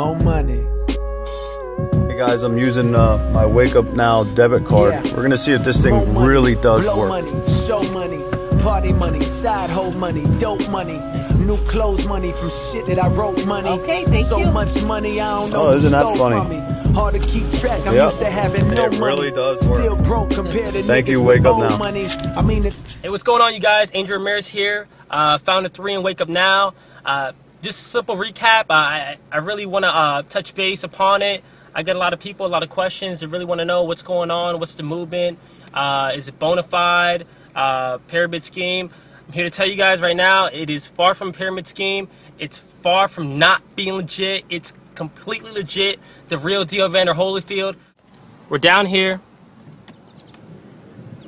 more money. Hey guys, I'm using uh, my Wake Up Now debit card. Yeah. We're gonna see if this thing money, really does blow work. money, show money, party money, side hoe money, dope money, new clothes money from shit that I wrote money. Okay, thank so you. much money I don't know. Oh, isn't that funny? From. Hard to keep track. I'm Yep. used to having no It money. really does work. Still broke compared to Thank you, Wake Up Now. money. I mean, it, Hey, what's going on, you guys? Angel Ramirez here, uh, founder three and Wake Up Now. Uh, just a simple recap. I I really want to uh, touch base upon it. I get a lot of people, a lot of questions. They really want to know what's going on, what's the movement, uh, is it bona fide, uh, pyramid scheme. I'm here to tell you guys right now, it is far from pyramid scheme. It's far from not being legit. It's completely legit. The real deal, Evander Holyfield. We're down here,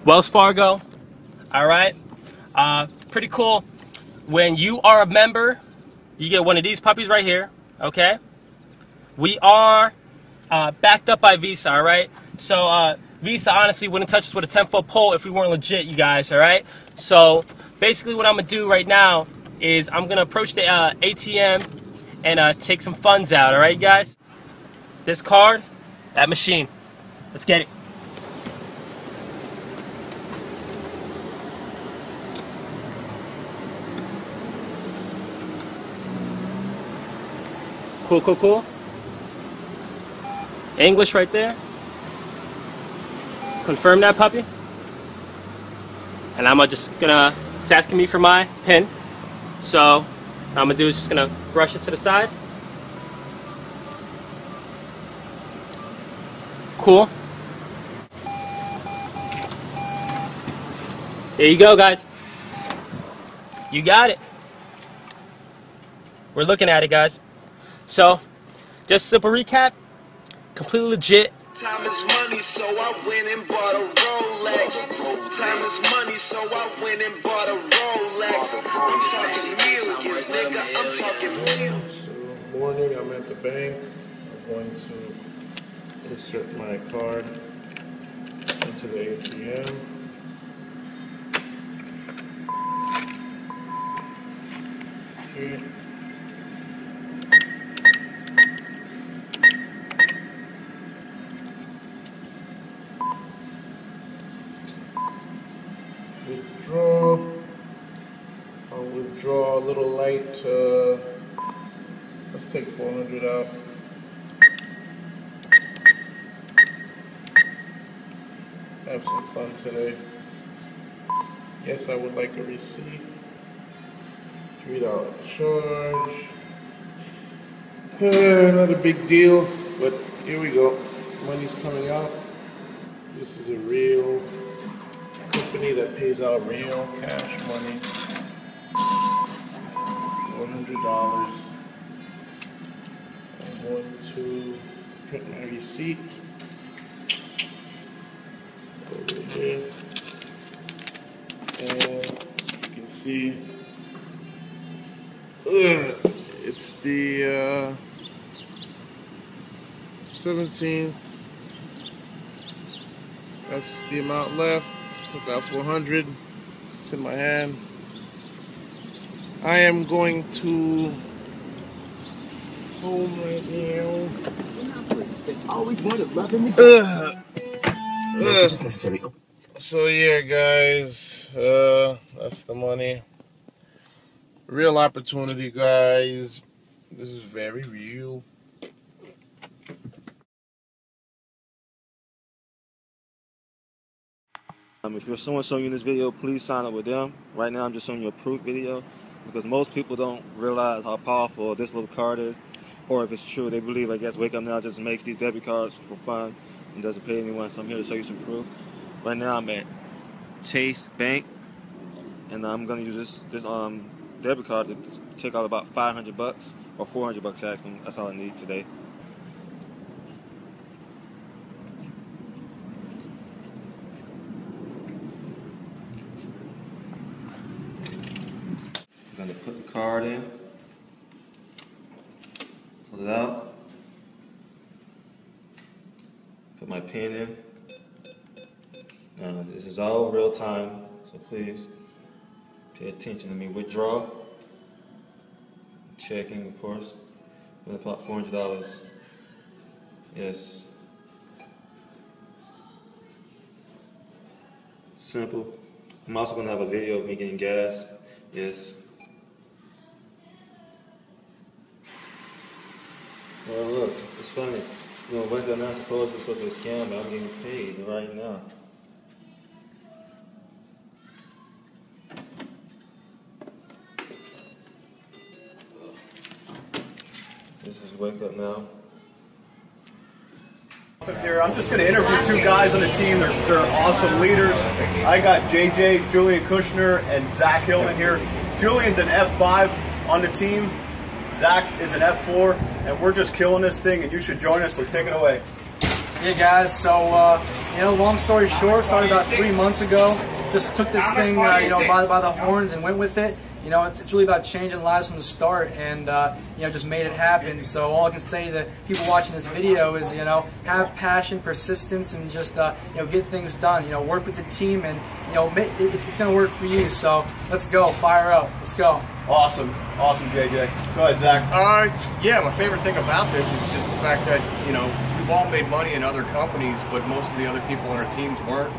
Wells Fargo. All right. Uh, pretty cool. When you are a member, you get one of these puppies right here. Okay. We are uh, backed up by Visa. All right. So uh, Visa honestly wouldn't touch us with a 10 foot pole if we weren't legit, you guys. All right. So basically, what I'm gonna do right now is I'm gonna approach the uh, ATM and uh, take some funds out. All right, guys. This card, that machine. Let's get it. Cool, cool, cool. English right there. Confirm that puppy. And I'm just gonna, it's asking me for my pin. So, what I'm gonna do is just gonna brush it to the side. Cool. There you go, guys. You got it. We're looking at it, guys. So, just simple recap. Completely legit. Time is money, so I went and bought a Rolex. Time is money, so I went and bought a Rolex. I'm talking millions, nigga. I'm talking millions. So, morning, I'm at the bank. I'm going to insert my card into the ATM. Okay. Withdraw. I'll withdraw a little light. Uh, let's take 400 out. Have some fun today. Yes, I would like a receipt. Three dollar charge. Uh, not a big deal, but here we go. Money's coming out. This is a real company that pays out real cash money. One hundred dollars. I'm going to print my receipt over here. And you can see ugh, it's the uh, 17th. That's the amount left. Took out 400. It's in my hand. I am going to home right now. There's always more to love in the just necessary. Oh, So yeah, guys, uh, that's the money. Real opportunity, guys. This is very real. Um, if you're someone showing you this video, please sign up with them. Right now, I'm just showing you a proof video because most people don't realize how powerful this little card is, or if it's true, they believe I guess Wake Up Now just makes these debit cards for fun and doesn't pay anyone. So I'm here to show you some proof. Right now, I'm at Chase Bank, and I'm gonna use this this um debit card to take out about 500 bucks or 400 bucks actually. That's all I need today. I'm gonna put the card in, pull it out, put my pin in. Now, this is all real time, so please pay attention to me. Withdraw, checking, of course. I'm gonna hundred dollars. Yes. Simple. I'm also gonna have a video of me getting gas. Yes. Well, look, it's funny. You know, Wake Up not supposed to be a scam, I'm getting paid right now. This is Wake Up Now. Here, I'm just going to interview two guys on the team. They're, they're awesome leaders. I got JJ, Julian Kushner, and Zach Hillman here. Julian's an F5 on the team. Zach is an F4, and we're just killing this thing, and you should join us, so take it away. Yeah, guys. So, uh, you know, long story short, started about three months ago. Just took this thing, uh, you know, by, by the horns and went with it. You know, it's, it's really about changing lives from the start, and uh, you know, just made it happen. So all I can say to people watching this video is, you know, have passion, persistence, and just uh, you know, get things done. You know, work with the team, and you know, it, it's going to work for you. So let's go, fire up, let's go. Awesome. Awesome, JJ. Go ahead, Zach. Uh, yeah, my favorite thing about this is just the fact that, you know, we've all made money in other companies, but most of the other people on our teams weren't.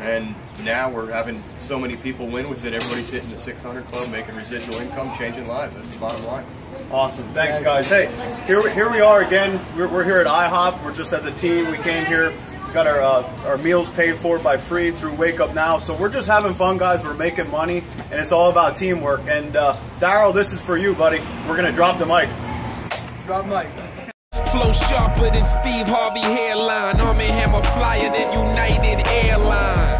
And now we're having so many people win with it. Everybody's hitting the 600 club, making residual income, changing lives. That's the bottom line. Awesome. Thanks, guys. Hey, here, here we are again. We're, we're here at IHOP. We're just as a team. We came here. We got our uh, our meals paid for by free through Wake Up Now. So we're just having fun, guys. We're making money, and it's all about teamwork. And uh, Daryl, this is for you, buddy. We're gonna drop the mic. Drop mic. Flow sharper than Steve Harvey hairline. Army Hammer flyer than United Airline.